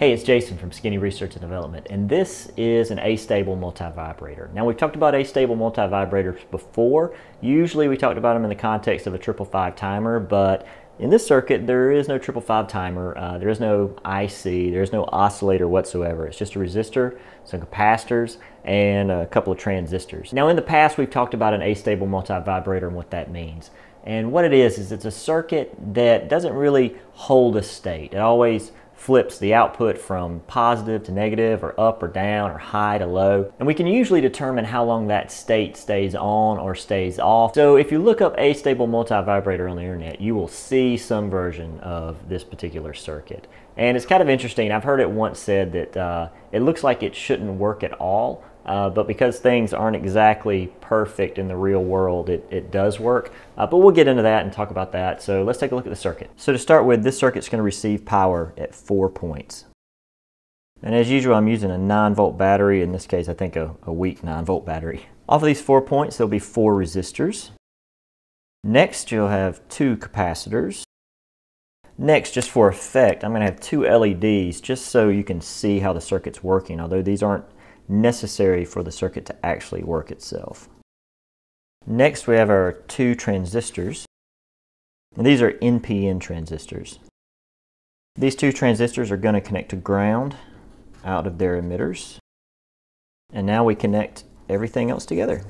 Hey, it's Jason from Skinny Research and Development, and this is an A-stable multivibrator. Now, we've talked about A-stable multivibrators before. Usually we talked about them in the context of a triple five timer, but in this circuit, there is no triple five timer, uh, there is no IC, there is no oscillator whatsoever. It's just a resistor, some capacitors, and a couple of transistors. Now, in the past, we've talked about an A-stable multivibrator and what that means. And what it is, is it's a circuit that doesn't really hold a state. It always flips the output from positive to negative or up or down or high to low. And we can usually determine how long that state stays on or stays off. So if you look up A-stable multivibrator on the internet, you will see some version of this particular circuit. And it's kind of interesting. I've heard it once said that uh, it looks like it shouldn't work at all, uh, but because things aren't exactly perfect in the real world, it, it does work. Uh, but we'll get into that and talk about that. So let's take a look at the circuit. So to start with, this circuit's going to receive power at four points. And as usual, I'm using a 9 volt battery. In this case, I think a, a weak 9 volt battery. Off of these four points, there'll be four resistors. Next, you'll have two capacitors. Next, just for effect, I'm going to have two LEDs just so you can see how the circuit's working, although these aren't necessary for the circuit to actually work itself. Next, we have our two transistors. And these are NPN transistors. These two transistors are going to connect to ground out of their emitters. And now we connect everything else together.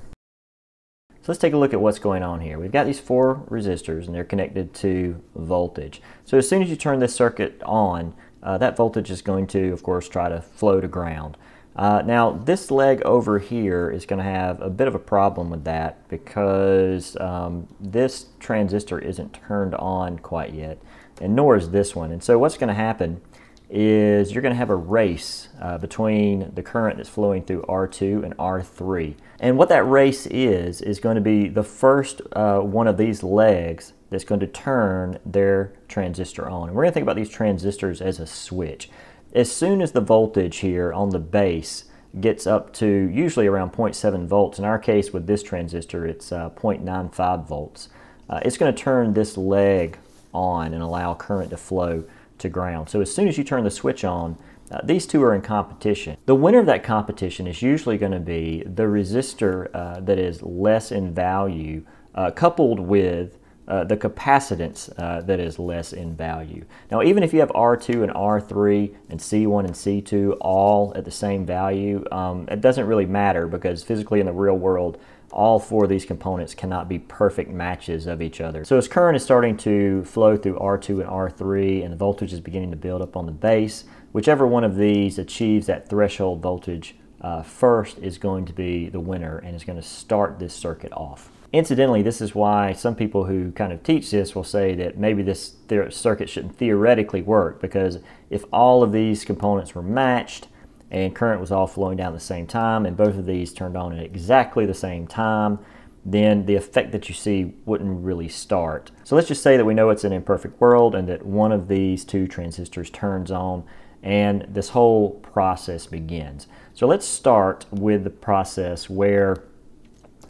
So let's take a look at what's going on here. We've got these four resistors and they're connected to voltage. So as soon as you turn this circuit on, uh, that voltage is going to, of course, try to flow to ground. Uh, now this leg over here is going to have a bit of a problem with that because um, this transistor isn't turned on quite yet and nor is this one. And so what's going to happen is you're going to have a race uh, between the current that's flowing through R2 and R3 and what that race is is going to be the first uh, one of these legs that's going to turn their transistor on. And we're going to think about these transistors as a switch as soon as the voltage here on the base gets up to usually around 0.7 volts, in our case with this transistor it's uh, 0.95 volts, uh, it's going to turn this leg on and allow current to flow to ground. So as soon as you turn the switch on, uh, these two are in competition. The winner of that competition is usually going to be the resistor uh, that is less in value uh, coupled with uh, the capacitance uh, that is less in value. Now, even if you have R2 and R3 and C1 and C2 all at the same value, um, it doesn't really matter because physically in the real world, all four of these components cannot be perfect matches of each other. So as current is starting to flow through R2 and R3 and the voltage is beginning to build up on the base, whichever one of these achieves that threshold voltage uh, first is going to be the winner and is going to start this circuit off. Incidentally, this is why some people who kind of teach this will say that maybe this circuit shouldn't theoretically work because if all of these components were matched and current was all flowing down at the same time and both of these turned on at exactly the same time, then the effect that you see wouldn't really start. So let's just say that we know it's an imperfect world and that one of these two transistors turns on and this whole process begins. So let's start with the process where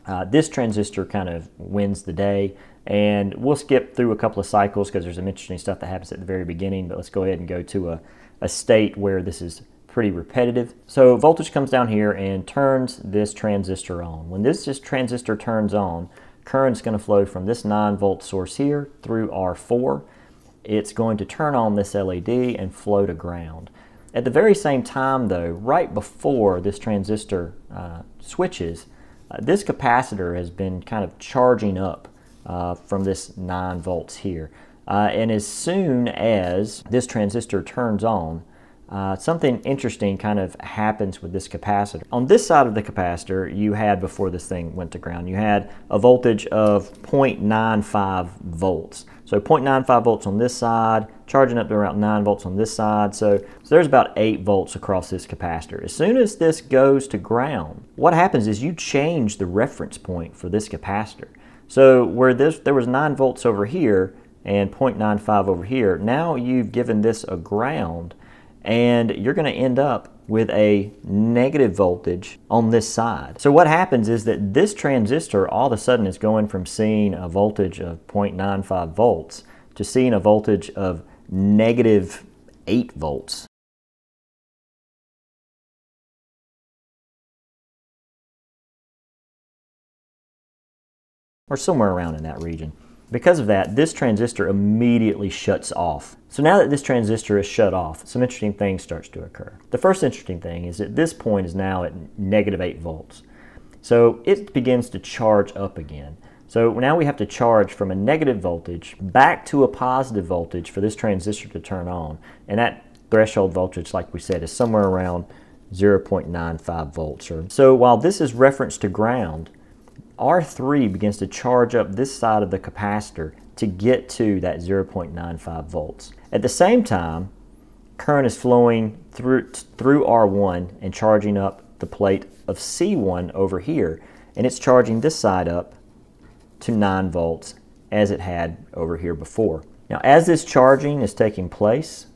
uh, this transistor kind of wins the day. And we'll skip through a couple of cycles because there's some interesting stuff that happens at the very beginning, but let's go ahead and go to a, a state where this is pretty repetitive. So voltage comes down here and turns this transistor on. When this, transistor turns on, current is going to flow from this 9 volt source here through R4. It's going to turn on this LED and flow to ground. At the very same time though, right before this transistor uh, switches, this capacitor has been kind of charging up uh, from this 9 volts here. Uh, and as soon as this transistor turns on, uh, something interesting kind of happens with this capacitor. On this side of the capacitor, you had, before this thing went to ground, you had a voltage of 0.95 volts. So 0.95 volts on this side, charging up to around 9 volts on this side. So, so there's about 8 volts across this capacitor. As soon as this goes to ground, what happens is you change the reference point for this capacitor. So where this there was 9 volts over here and 0.95 over here, now you've given this a ground and you're going to end up with a negative voltage on this side. So what happens is that this transistor all of a sudden is going from seeing a voltage of 0.95 volts to seeing a voltage of negative 8 volts. Or somewhere around in that region. Because of that, this transistor immediately shuts off. So now that this transistor is shut off, some interesting things starts to occur. The first interesting thing is that this point is now at negative 8 volts. So it begins to charge up again. So now we have to charge from a negative voltage back to a positive voltage for this transistor to turn on. And that threshold voltage, like we said, is somewhere around 0.95 volts. So while this is referenced to ground, R3 begins to charge up this side of the capacitor to get to that 0.95 volts. At the same time, current is flowing through, through R1 and charging up the plate of C1 over here, and it's charging this side up to 9 volts as it had over here before. Now, as this charging is taking place,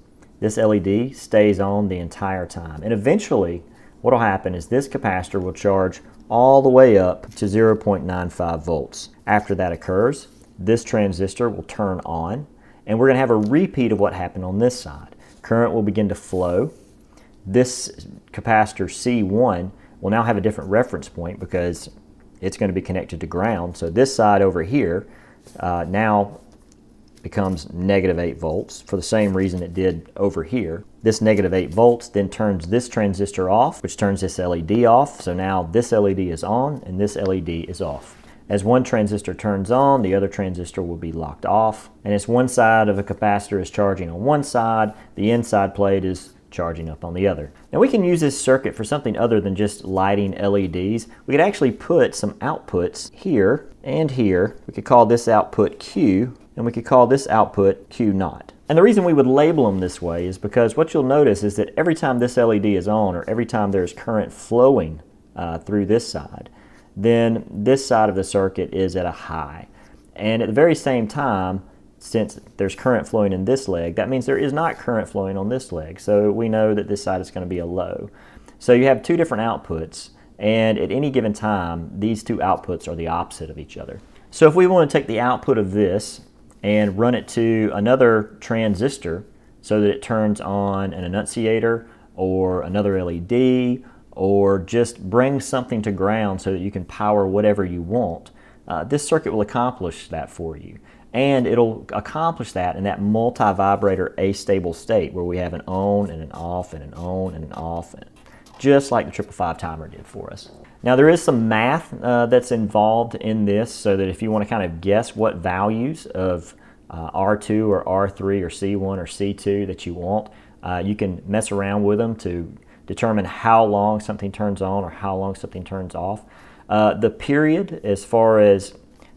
this LED stays on the entire time. And eventually, what will happen is this capacitor will charge all the way up to 0.95 volts. After that occurs, this transistor will turn on, and we're going to have a repeat of what happened on this side. Current will begin to flow. This capacitor C1 will now have a different reference point because it's going to be connected to ground. So this side over here uh, now becomes negative 8 volts for the same reason it did over here. This negative 8 volts then turns this transistor off, which turns this LED off. So now this LED is on and this LED is off. As one transistor turns on, the other transistor will be locked off. And as one side of a capacitor is charging on one side, the inside plate is charging up on the other. Now we can use this circuit for something other than just lighting LEDs. We could actually put some outputs here and here. We could call this output Q and we could call this output Q naught. And the reason we would label them this way is because what you'll notice is that every time this LED is on or every time there's current flowing uh, through this side, then this side of the circuit is at a high. And at the very same time, since there's current flowing in this leg, that means there is not current flowing on this leg. So we know that this side is going to be a low. So you have two different outputs, and at any given time, these two outputs are the opposite of each other. So if we want to take the output of this and run it to another transistor so that it turns on an annunciator or another LED or just bring something to ground so that you can power whatever you want, uh, this circuit will accomplish that for you. And it'll accomplish that in that multi-vibrator astable state where we have an on and an off and an on and an off, just like the 555 timer did for us. Now there is some math uh, that's involved in this so that if you want to kind of guess what values of uh, R2 or R3 or C1 or C2 that you want, uh, you can mess around with them to determine how long something turns on or how long something turns off. Uh, the period as far as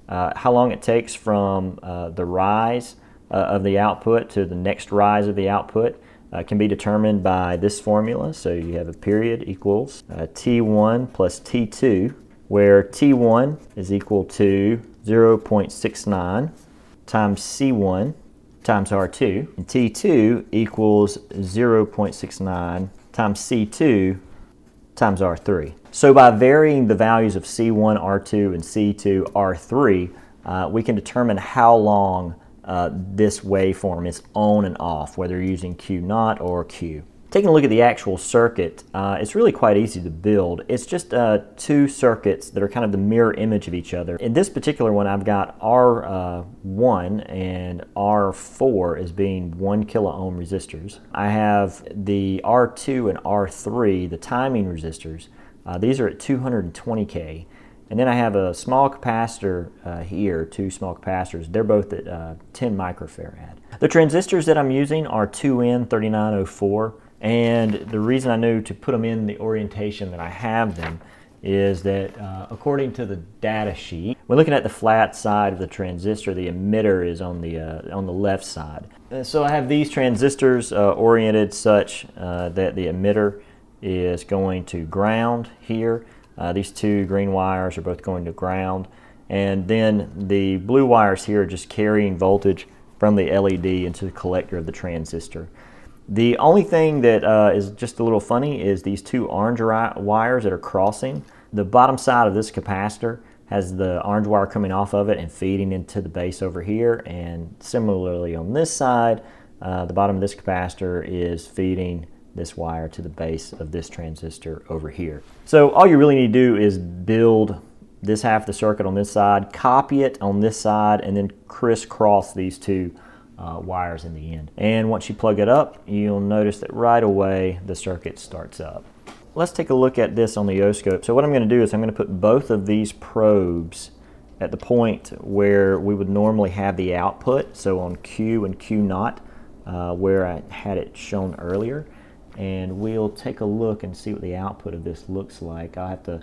how long it takes from uh, the rise of the output to the next rise of the output uh, can be determined by this formula. So you have a period equals uh, T1 plus T2, where T1 is equal to 0.69 times C1 times R2, and T2 equals 0.69 times C2 times R3. So by varying the values of C1, R2, and C2, R3, uh, we can determine how long uh, this waveform is on and off, whether you're using Q naught or Q. Taking a look at the actual circuit, uh, it's really quite easy to build. It's just uh, two circuits that are kind of the mirror image of each other. In this particular one, I've got R1 uh, and R4 as being 1 kilo ohm resistors. I have the R2 and R3, the timing resistors. Uh, these are at 220K. And then I have a small capacitor uh, here, two small capacitors. They're both at uh, 10 microfarad. The transistors that I'm using are 2N3904, and the reason I knew to put them in the orientation that I have them is that uh, according to the data sheet, when looking at the flat side of the transistor, the emitter is on the, uh, on the left side. Uh, so I have these transistors uh, oriented such uh, that the emitter is going to ground here uh, these two green wires are both going to ground. And then the blue wires here are just carrying voltage from the LED into the collector of the transistor. The only thing that uh, is just a little funny is these two orange wires that are crossing. The bottom side of this capacitor has the orange wire coming off of it and feeding into the base over here. And similarly on this side, uh, the bottom of this capacitor is feeding this wire to the base of this transistor over here. So all you really need to do is build this half of the circuit on this side, copy it on this side, and then crisscross these two uh, wires in the end. And once you plug it up, you'll notice that right away the circuit starts up. Let's take a look at this on the oscope. So what I'm going to do is I'm going to put both of these probes at the point where we would normally have the output, so on Q and Q naught, uh, where I had it shown earlier. And we'll take a look and see what the output of this looks like. I'll have to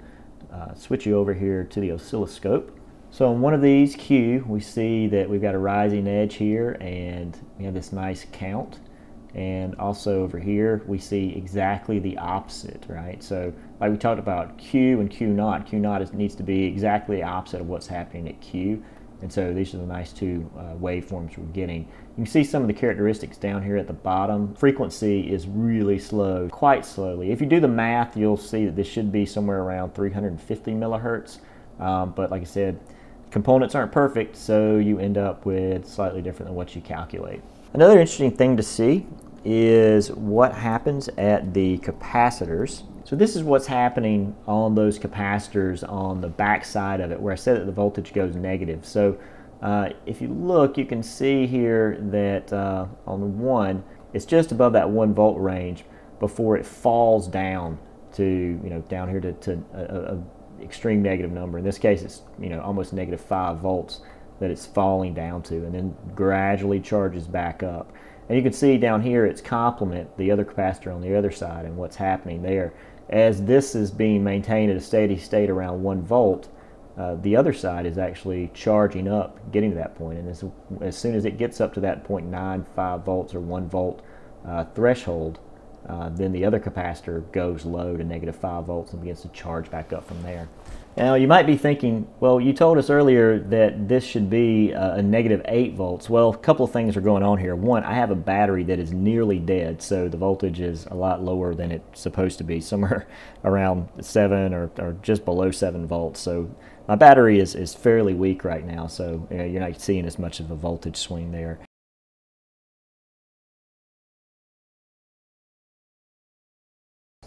uh, switch you over here to the oscilloscope. So on one of these Q, we see that we've got a rising edge here and we have this nice count. And also over here, we see exactly the opposite, right? So like we talked about Q and Q naught, Q naught needs to be exactly opposite of what's happening at Q. And so these are the nice two uh, waveforms we're getting. You can see some of the characteristics down here at the bottom. Frequency is really slow, quite slowly. If you do the math, you'll see that this should be somewhere around 350 millihertz. Um, but like I said, Components aren't perfect, so you end up with slightly different than what you calculate. Another interesting thing to see is what happens at the capacitors. So this is what's happening on those capacitors on the back side of it where I said that the voltage goes negative. So uh, if you look, you can see here that uh, on the one, it's just above that one volt range before it falls down to, you know, down here to, to a, a extreme negative number. In this case, it's you know almost negative five volts that it's falling down to, and then gradually charges back up. And you can see down here its complement, the other capacitor on the other side, and what's happening there. As this is being maintained at a steady state around one volt, uh, the other side is actually charging up, getting to that point. And as, as soon as it gets up to that 0.95 volts or 1 volt uh, threshold, uh, then the other capacitor goes low to negative 5 volts and begins to charge back up from there. Now you might be thinking, well, you told us earlier that this should be a, a negative 8 volts. Well, a couple of things are going on here. One, I have a battery that is nearly dead, so the voltage is a lot lower than it's supposed to be, somewhere around 7 or, or just below 7 volts. So my battery is, is fairly weak right now, so you know, you're not seeing as much of a voltage swing there.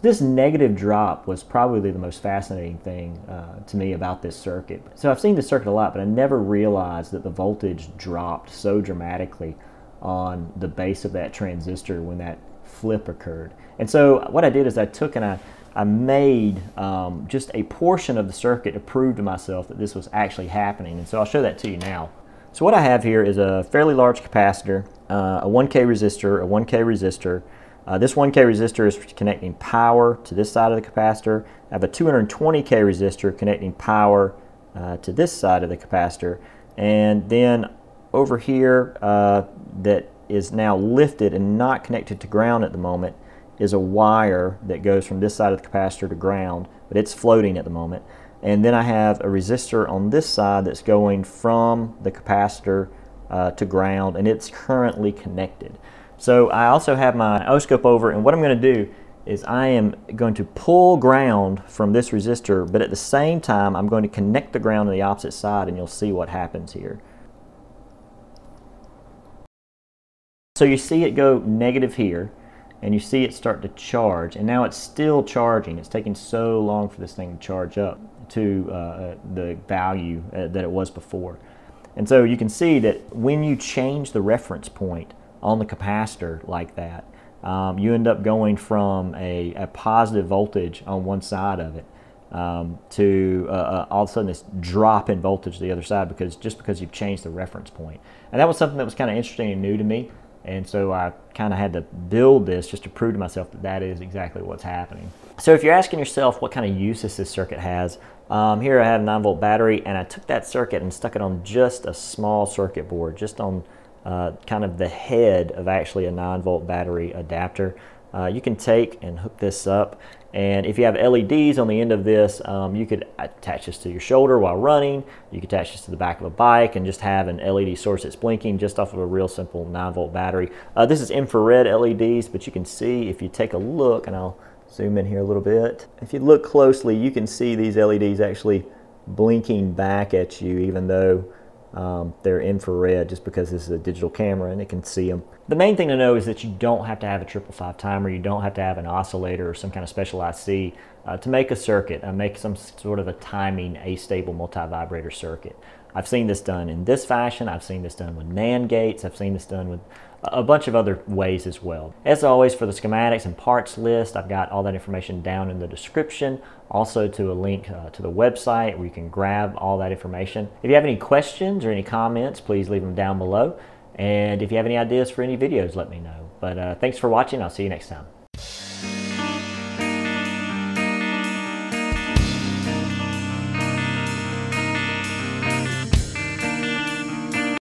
This negative drop was probably the most fascinating thing uh, to me about this circuit. So I've seen this circuit a lot, but I never realized that the voltage dropped so dramatically on the base of that transistor when that flip occurred. And so what I did is I took and I, I made um, just a portion of the circuit to prove to myself that this was actually happening. And so I'll show that to you now. So what I have here is a fairly large capacitor, uh, a 1K resistor, a 1K resistor, uh, this 1K resistor is connecting power to this side of the capacitor. I have a 220K resistor connecting power uh, to this side of the capacitor. And then over here uh, that is now lifted and not connected to ground at the moment is a wire that goes from this side of the capacitor to ground, but it's floating at the moment. And then I have a resistor on this side that's going from the capacitor uh, to ground, and it's currently connected. So I also have my oscope over and what I'm going to do is I am going to pull ground from this resistor but at the same time I'm going to connect the ground on the opposite side and you'll see what happens here. So you see it go negative here and you see it start to charge and now it's still charging. It's taking so long for this thing to charge up to uh, the value uh, that it was before. And so you can see that when you change the reference point on the capacitor like that, um, you end up going from a, a, positive voltage on one side of it um, to uh, uh, all of a sudden this drop in voltage the other side because just because you've changed the reference point. And that was something that was kind of interesting and new to me. And so I kind of had to build this just to prove to myself that that is exactly what's happening. So if you're asking yourself what kind of uses this circuit has, um, here I have a 9 volt battery and I took that circuit and stuck it on just a small circuit board, just on uh, kind of the head of actually a 9 volt battery adapter. Uh, you can take and hook this up and if you have LEDs on the end of this, um, you could attach this to your shoulder while running. You could attach this to the back of a bike and just have an LED source that's blinking just off of a real simple 9 volt battery. Uh, this is infrared LEDs, but you can see if you take a look, and I'll zoom in here a little bit. If you look closely, you can see these LEDs actually blinking back at you even though um, they're infrared just because this is a digital camera and it can see them. The main thing to know is that you don't have to have a triple five timer. You don't have to have an oscillator or some kind of special IC uh, to make a circuit, uh, make some sort of a timing astable multi-vibrator circuit. I've seen this done in this fashion. I've seen this done with NAND gates. I've seen this done with a bunch of other ways as well. As always, for the schematics and parts list, I've got all that information down in the description. Also to a link uh, to the website where you can grab all that information. If you have any questions or any comments, please leave them down below. And if you have any ideas for any videos, let me know. But uh, thanks for watching. I'll see you next time.